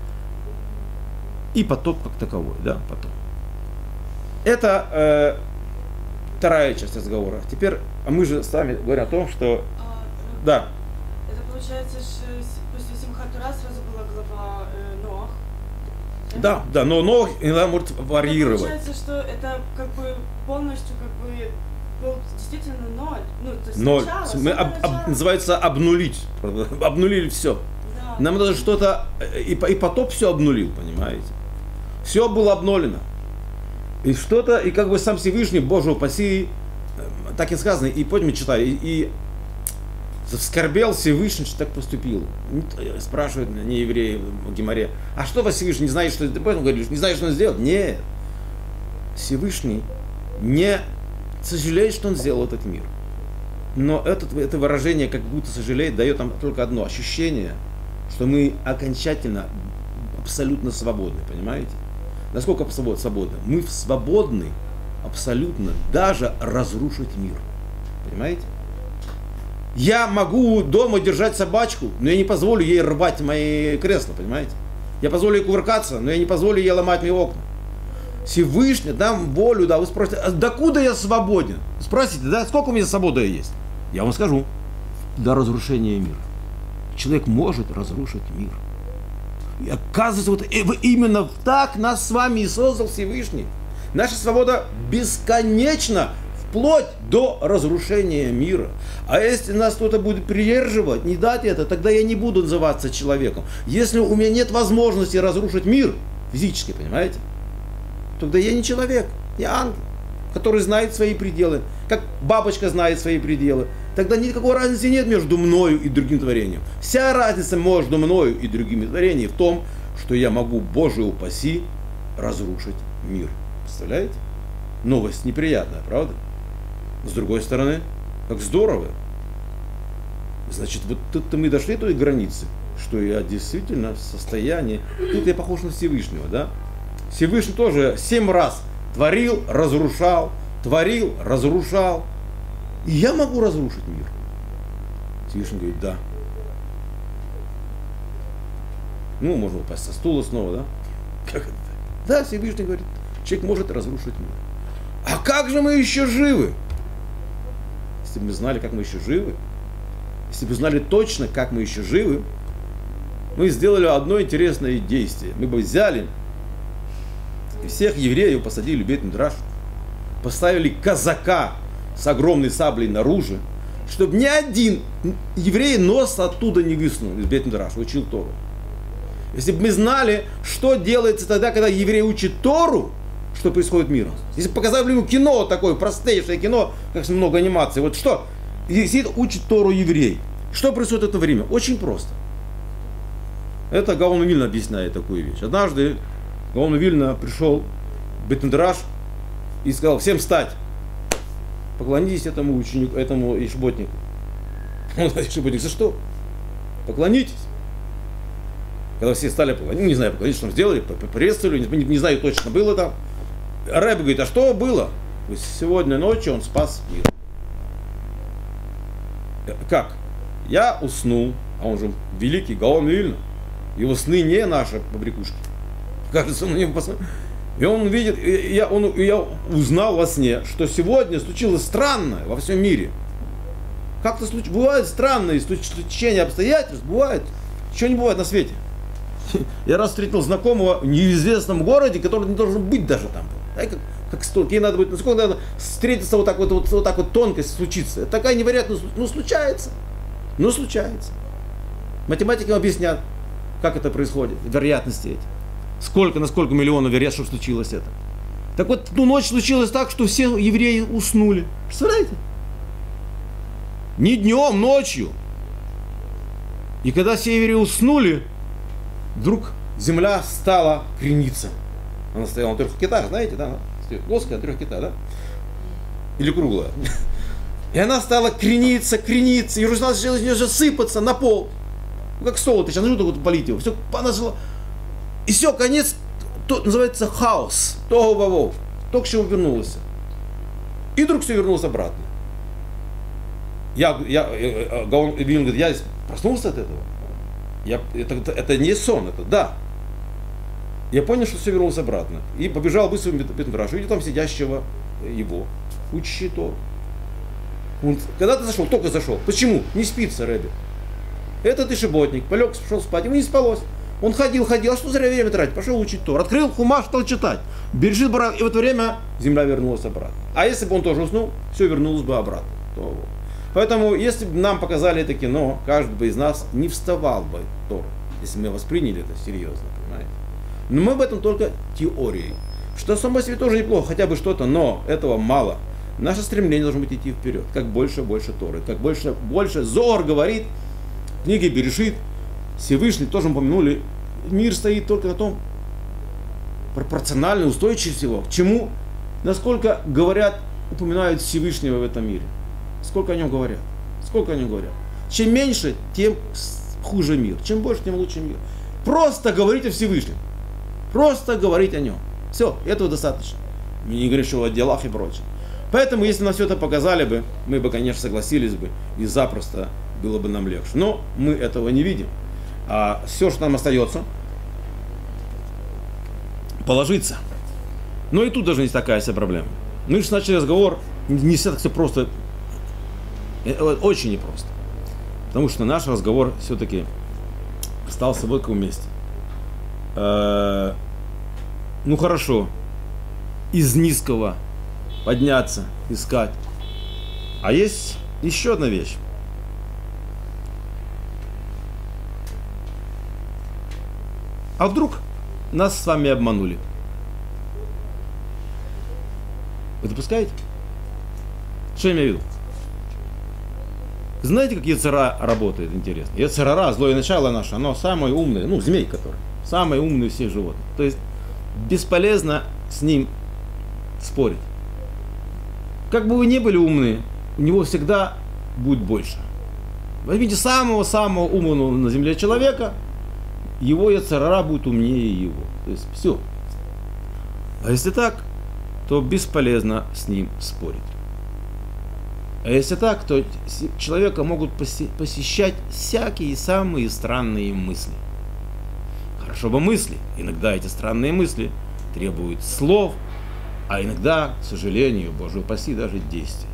И потоп как таковой, да, потом. Это э, вторая часть разговора. Теперь а мы же с вами говорим о том, что... А, Да, Это получается, что после Симхатура сразу была глава э, Ноах. Да, да, но, но иногда может варьировать. Получается, что это как бы полностью как бы был действительно ноль. Ну, то есть Но начало, мы об- об- называется обнулить. Обнулили все. Да. Нам надо что-то... И, по- и потоп все обнулил, понимаете? Все было обнулено. И что-то, и как бы сам Всевышний, Боже упаси, э, так и сказано, и потом читаю, и, и вскорбел Всевышний, что так поступил. Спрашивают не евреи в Гимаре, а что вас Всевышний не знает, что ты поэтому говоришь, не знаешь, что он сделал? Нет. Всевышний не сожалеет, что он сделал этот мир. Но этот, это выражение, как будто сожалеет, дает нам только одно ощущение, что мы окончательно абсолютно свободны, понимаете? Насколько свободны? Мы свободны абсолютно даже разрушить мир. Понимаете? Я могу дома держать собачку, но я не позволю ей рвать мои кресла, понимаете? Я позволю ей кувыркаться, но я не позволю ей ломать мои окна. Всевышний дам волю, да, вы спросите, а докуда я свободен? Спросите, да, сколько у меня свободы есть? Я вам скажу, до разрушения мира. Человек может разрушить мир. И оказывается, вот именно так нас с вами и создал Всевышний. Наша свобода бесконечна вплоть до разрушения мира. А если нас кто-то будет придерживать, не дать это, тогда я не буду называться человеком. Если у меня нет возможности разрушить мир физически, понимаете, тогда я не человек, я ангел, который знает свои пределы, как бабочка знает свои пределы. Тогда никакой разницы нет между мною и другим творением. Вся разница между мною и другими творениями в том, что я могу, Боже упаси, разрушить мир. Представляете? Новость неприятная, правда? С другой стороны, как здорово. Значит, вот тут-то мы дошли до той границы, что я действительно в состоянии, тут я похож на Всевышнего, да? Всевышний тоже семь раз творил, разрушал, творил, разрушал. И я могу разрушить мир. Всевышний говорит, да. Ну, можно упасть со стула снова, да? Как это? Да, Всевышний говорит, человек может разрушить мир. А как же мы еще живы? Если бы мы знали, как мы еще живы, если бы знали точно, как мы еще живы, мы сделали одно интересное действие. Мы бы взяли всех евреев посадили в Бет-Мидраш, поставили казака с огромной саблей наружу, чтобы ни один еврей нос оттуда не высунул из Бет-Мидраш, учил Тору. Если бы мы знали, что делается тогда, когда еврей учит Тору, что происходит в мире. Если показали ему кино такое, простейшее кино, как много анимации, вот что? Сидит, учит Тору еврей. Что происходит в это время? Очень просто. Это Гаон Вильна объясняет такую вещь. Однажды Гаон Вильна пришел в Бетендраж и сказал, всем встать, поклонитесь этому ученику, этому ишботнику. Он говорит, ишботник, за что? Поклонитесь. Когда все стали поклониться, ну, не знаю, поклониться, что сделали, приветствовали, не, не знаю точно, было там. Рэб говорит, а что было? Сегодня ночью он спас мир. Как? Я уснул, а он же великий Гаон Вильна. Его сны не наши побрякушки. Кажется, он на него посмотрел. И он видит, и я, он, и я узнал во сне, что сегодня случилось странное во всем мире. Как-то случ... бывает странные стечения обстоятельств, бывает. Чего не бывает на свете. Я раз встретил знакомого в неизвестном городе, который не должен быть даже там. Да, как, как столько, ей надо быть, насколько надо встретиться вот так вот, вот, вот так вот тонкость случится. Такая невероятность, ну случается. Ну случается. Математики объяснят, как это происходит, вероятности эти. Сколько, на сколько миллионов вероятно, что случилось это. Так вот, ту ночь случилось так, что все евреи уснули. Представляете? Не днем, ночью. И когда все евреи уснули, вдруг земля стала крениться. Она стояла на трех китах, знаете, да? Плоская, на трех китах, да? Или круглая. И она стала крениться, крениться, и начала из нее же сыпаться на пол. Ну, как стол, ты сейчас нужно вот полить его. Все, она жила. И все, конец, то называется хаос, того вовов. Только что вернулся. И вдруг все вернулось обратно. Я, я, э, э, Гаон говорит, я проснулся от этого. Я, это, это не сон, это да. Я понял, что все вернулось обратно. И побежал быстро в Бетмидраш, видел там сидящего его, учащий то. Он, когда ты зашел, только зашел. Почему? Не спится Рэби. Это ты шиботник, полег, пошел спать, ему не спалось. Он ходил, ходил, а что зря время тратить? Пошел учить Тор. Открыл хумаш, стал читать. Бежит баран, и в это время земля вернулась обратно. А если бы он тоже уснул, все вернулось бы обратно. То... Поэтому, если бы нам показали это кино, каждый бы из нас не вставал бы Тор, если мы восприняли это серьезно? Но мы об этом только теорией. что само себе тоже неплохо, хотя бы что-то, но этого мало. Наше стремление должно быть идти вперед, как больше, больше Торы, как больше, больше Зор говорит, в книге Берешит, Всевышний тоже упомянули, мир стоит только на том, пропорционально устойчивее всего, к чему, насколько говорят, упоминают Всевышнего в этом мире, сколько о нем говорят, сколько о нем говорят. Чем меньше, тем хуже мир, чем больше, тем лучше мир. Просто говорить о просто говорить о нем. Все, этого достаточно. Не говорим, что о делах и прочее. Поэтому, если нам все это показали бы, мы бы, конечно, согласились бы, и запросто было бы нам легче. Но мы этого не видим. А все, что нам остается, положиться. Но и тут даже не такая вся проблема. Мы же начали разговор, не все так все просто, э, очень непросто. Потому что наш разговор все-таки остался в каком месте. Э, ну хорошо, из низкого подняться, искать. А есть еще одна вещь. А вдруг нас с вами обманули? Вы допускаете? Что я имею в виду? Знаете, как Яцера работает, интересно? Яцерара, злое начало наше, оно самое умное, ну, змей который, самый умный из всех животных. То есть бесполезно с ним спорить. Как бы вы ни были умны, у него всегда будет больше. Возьмите самого-самого умного на земле человека, его яцерара будет умнее его. То есть все. А если так, то бесполезно с ним спорить. А если так, то человека могут посещать всякие самые странные мысли. Хорошо бы мысли. Иногда эти странные мысли требуют слов, а иногда, к сожалению, Боже упаси, даже действий.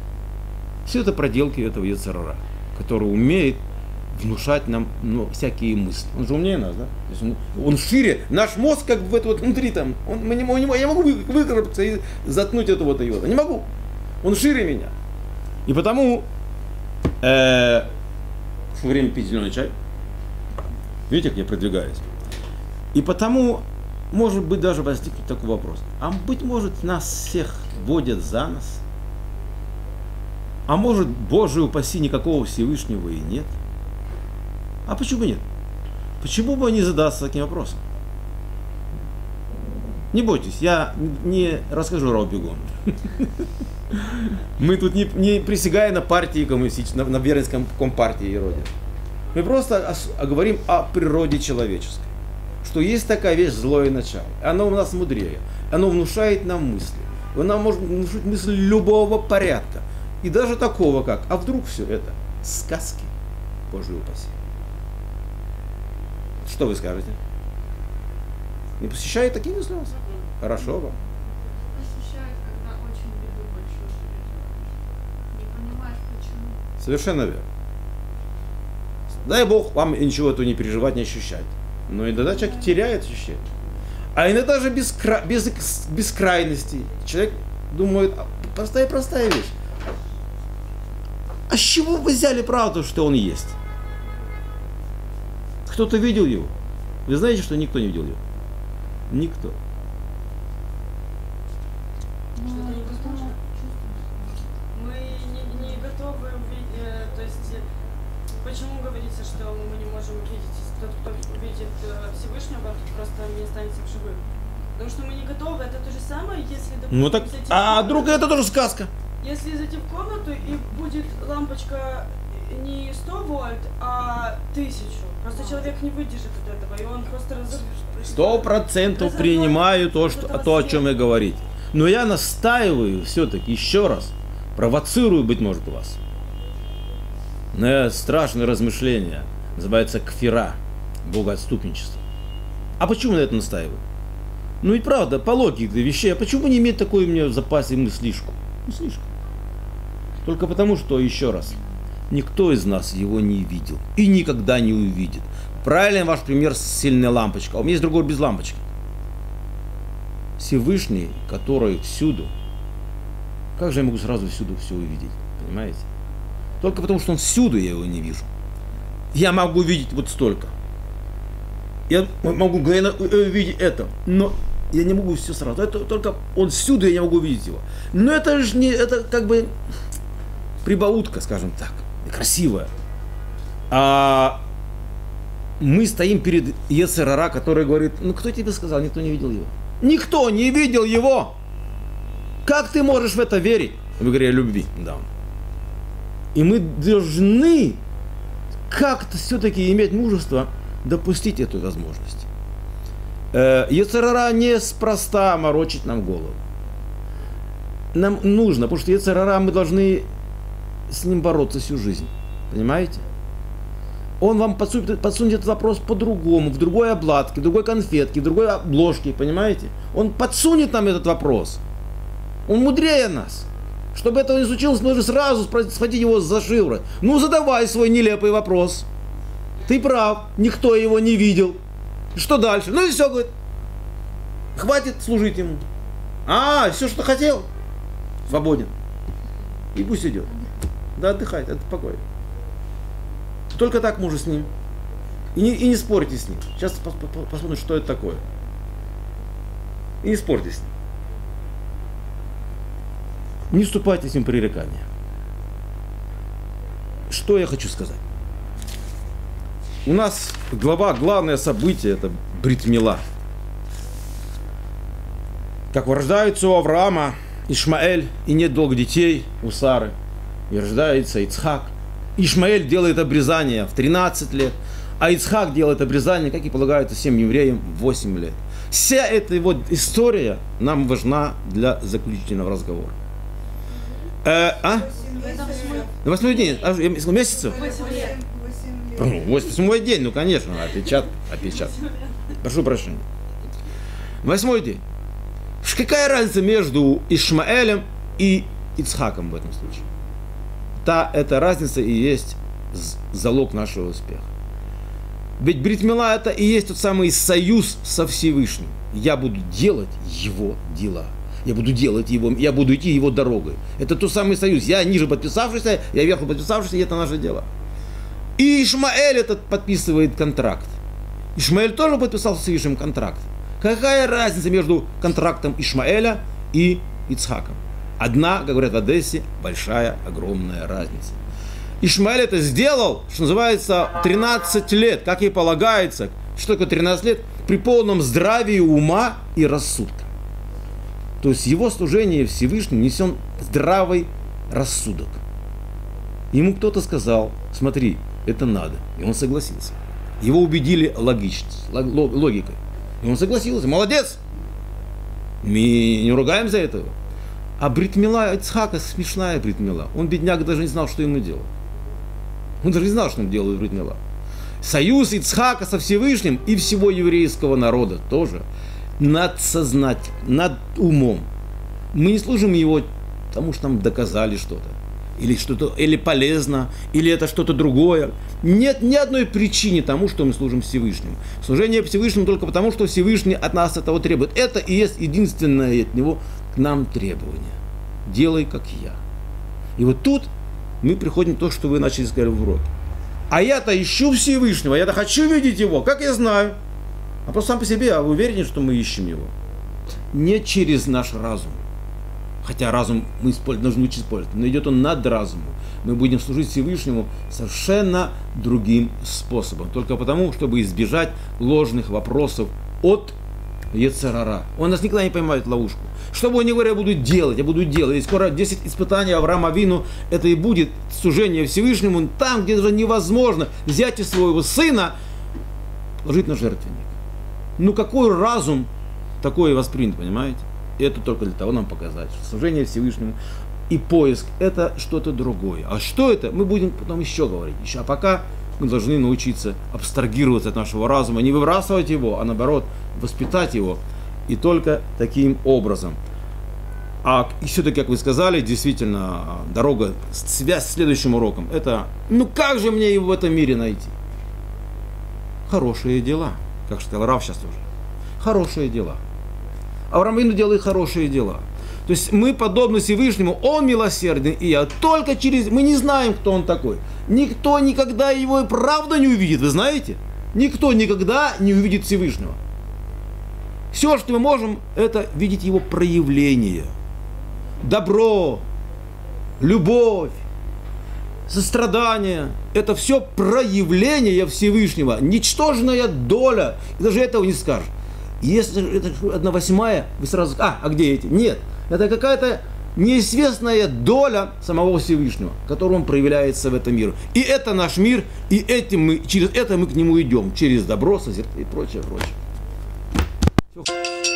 Все это проделки этого Яцерара, который умеет внушать нам ну, всякие мысли. Он же умнее нас, да? То есть он, он шире. Наш мозг как бы в это вот внутри там. Он, мы не, мы не, я могу выкарабкаться и заткнуть это вот его. Не могу. Он шире меня. И потому э, время пить зеленый чай. Видите, как я продвигаюсь? И потому, может быть, даже возникнет такой вопрос. А быть может, нас всех водят за нос? А может, Боже упаси, никакого Всевышнего и нет? А почему нет? Почему бы не задаться таким вопросом? Не бойтесь, я не расскажу Робигон. Мы тут не, не присягая на партии коммунистической, на, на верность компартии и Родине. Мы просто говорим о природе человеческой. Что есть такая вещь злое начало. Оно у нас мудрее. Оно внушает нам мысли. Оно может внушить мысли любого порядка. И даже такого как, а вдруг все это сказки, Боже упаси. Что вы скажете? Не посещает такие мысли у вас? Хорошо вам. Совершенно верно. Дай Бог вам ничего этого не переживать, не ощущать. Но иногда человек теряет ощущение. А иногда же без, кра... без, без крайностей. Человек думает, «А, простая-простая вещь. А с чего вы взяли правду, что он есть? Кто-то видел его? Вы знаете, что никто не видел его? Никто. Потому что мы не готовы, это то же самое, если, допустим, Ну так, а друг это тоже сказка. Если зайти в комнату и будет лампочка не 100 вольт, а 1000. Просто человек не выдержит от этого, и он просто. Сто процентов принимаю то, что, то, о чем я говорите. Но я настаиваю все-таки еще раз, провоцирую, быть может, вас. На страшное размышление, называется кфира, богоотступничество. А почему на это настаиваю? Ну и правда, по логике вещей, а почему не иметь такой у меня в запасе мыслишку? Мыслишку. Только потому, что, еще раз, никто из нас его не видел и никогда не увидит. Правильный ваш пример с сильной лампочкой. А у меня есть другой без лампочки. Всевышний, который всюду. Как же я могу сразу всюду все увидеть? Понимаете? Только потому, что он всюду, я его не вижу. Я могу видеть вот столько. Я могу мгновенно увидеть это. Но я не могу все сразу. Это только он всюду, я не могу видеть его. Но это же не, это как бы прибаутка, скажем так, красивая. А мы стоим перед Ецерара, который говорит, ну кто тебе сказал, никто не видел его. Никто не видел его. Как ты можешь в это верить? В игре любви. Да. И мы должны как-то все-таки иметь мужество допустить эту возможность. Э, Ецерара неспроста морочить нам голову. Нам нужно, потому что Ецерара мы должны с ним бороться всю жизнь. Понимаете? Он вам подсунет, подсунет этот вопрос по-другому, в другой обладке, в другой конфетке, в другой обложке, понимаете? Он подсунет нам этот вопрос. Он мудрее нас. Чтобы этого не случилось, нужно сразу схватить его за шиворот. Ну, задавай свой нелепый вопрос. Ты прав, никто его не видел. Что дальше? Ну и все, говорит. Хватит служить ему. А, все, что хотел. Свободен. И пусть идет. Да отдыхает, это покой. Только так можно с ним. И не, и не спорьте с ним. Сейчас посмотрим, что это такое. И не спорьте с ним. Не вступайте с ним в пререкание. Что я хочу сказать? У нас глава, главное событие это Бритмила. Как рождаются у Авраама Ишмаэль, и нет долго детей у Сары, и рождается Ицхак. Ишмаэль делает обрезание в 13 лет, а Ицхак делает обрезание, как и полагается всем евреям, в 8 лет. Вся эта вот история нам важна для заключительного разговора. Э, а? Восьмой день. А, месяцев? Восьмой день, ну конечно, опечат, опечат. Прошу прощения. Восьмой день. Какая разница между Ишмаэлем и Ицхаком в этом случае? Та эта разница и есть залог нашего успеха. Ведь Бритмила это и есть тот самый союз со Всевышним. Я буду делать его дела. Я буду делать его, я буду идти его дорогой. Это тот самый союз. Я ниже подписавшийся, я вверху подписавшийся, и это наше дело. И Ишмаэль этот подписывает контракт. Ишмаэль тоже подписал с Всевышним контракт. Какая разница между контрактом Ишмаэля и Ицхаком? Одна, как говорят в Одессе, большая, огромная разница. Ишмаэль это сделал, что называется, 13 лет, как и полагается. Что такое 13 лет? При полном здравии ума и рассудка. То есть его служение Всевышнему несен здравый рассудок. Ему кто-то сказал, смотри, это надо. И он согласился. Его убедили логичность, логикой. И он согласился. Молодец! Мы не ругаем за этого. А Бритмила Ицхака смешная Бритмила. Он, бедняк, даже не знал, что ему делать. Он даже не знал, что он делает Бритмила. Союз Ицхака со Всевышним и всего еврейского народа тоже над сознательным, над умом. Мы не служим его потому, что нам доказали что-то или что-то, или полезно, или это что-то другое. Нет ни одной причины тому, что мы служим Всевышнему. Служение Всевышнему только потому, что Всевышний от нас этого требует. Это и есть единственное от него к нам требование. Делай, как я. И вот тут мы приходим к тому, что вы начали сказать в уроке. А я-то ищу Всевышнего, я-то хочу видеть его, как я знаю. А просто сам по себе, а вы уверены, что мы ищем его? Не через наш разум хотя разум мы должны учить использовать, но идет он над разумом. Мы будем служить Всевышнему совершенно другим способом, только потому, чтобы избежать ложных вопросов от Ецерара. Он нас никогда не поймает в ловушку. Что бы он ни говорил, я буду делать, я буду делать. И скоро 10 испытаний Авраама Вину, это и будет служение Всевышнему там, где даже невозможно взять из своего сына, положить на жертвенник. Ну какой разум такое воспринят, понимаете? Это только для того нам показать, что служение Всевышнему и поиск – это что-то другое. А что это, мы будем потом еще говорить. Еще. А пока мы должны научиться абстрагироваться от нашего разума, не выбрасывать его, а наоборот, воспитать его. И только таким образом. А все-таки, как вы сказали, действительно, дорога, связь с следующим уроком, это, ну как же мне его в этом мире найти? Хорошие дела, как сказал Рав сейчас тоже. Хорошие дела. Авраам Вину делает хорошие дела. То есть мы подобны Всевышнему, он милосердный, и я. Только через... Мы не знаем, кто он такой. Никто никогда его и правда не увидит, вы знаете? Никто никогда не увидит Всевышнего. Все, что мы можем, это видеть его проявление. Добро, любовь, сострадание – это все проявление Всевышнего, ничтожная доля. И даже этого не скажешь. Если это одна восьмая, вы сразу, а, а где эти? Нет, это какая-то неизвестная доля самого Всевышнего, которым он проявляется в этом мире. И это наш мир, и этим мы, через это мы к нему идем, через добро, созерцание и прочее, прочее. Все.